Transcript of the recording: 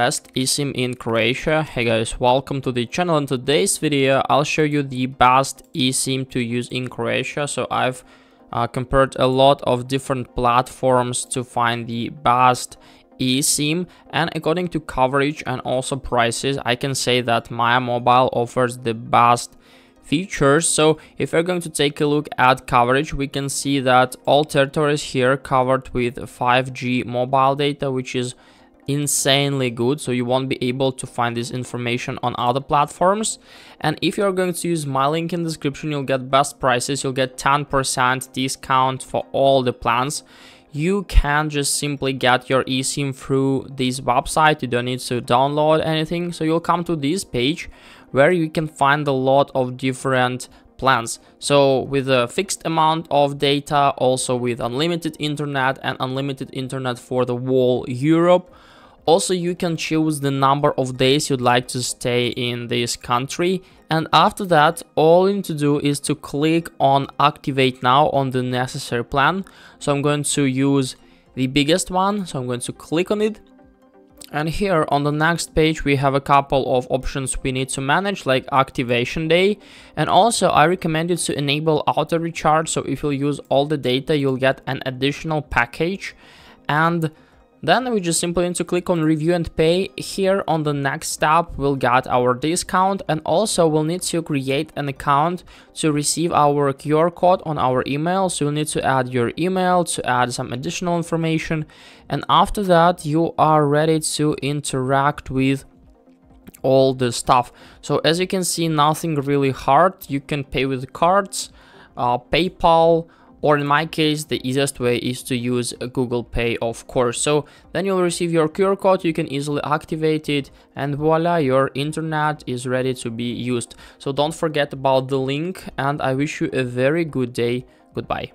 best eSIM in Croatia. Hey guys, welcome to the channel. In today's video, I'll show you the best eSIM to use in Croatia. So I've uh, compared a lot of different platforms to find the best eSIM and according to coverage and also prices, I can say that Maya Mobile offers the best features. So if we're going to take a look at coverage, we can see that all territories here covered with 5G mobile data, which is insanely good so you won't be able to find this information on other platforms and if you're going to use my link in description you'll get best prices you'll get 10% discount for all the plans you can just simply get your eSIM through this website you don't need to download anything so you'll come to this page where you can find a lot of different plans. So with a fixed amount of data, also with unlimited internet and unlimited internet for the whole Europe. Also, you can choose the number of days you'd like to stay in this country. And after that, all you need to do is to click on activate now on the necessary plan. So I'm going to use the biggest one. So I'm going to click on it and here on the next page, we have a couple of options we need to manage like activation day. And also I recommend you to enable auto recharge. So if you use all the data, you'll get an additional package. And then we just simply need to click on review and pay. Here on the next tab we'll get our discount and also we'll need to create an account to receive our QR code on our email. So you'll need to add your email to add some additional information. And after that, you are ready to interact with all the stuff. So as you can see, nothing really hard. You can pay with cards, uh, PayPal, or in my case the easiest way is to use Google Pay of course. So then you'll receive your QR code you can easily activate it and voila your internet is ready to be used. So don't forget about the link and I wish you a very good day. Goodbye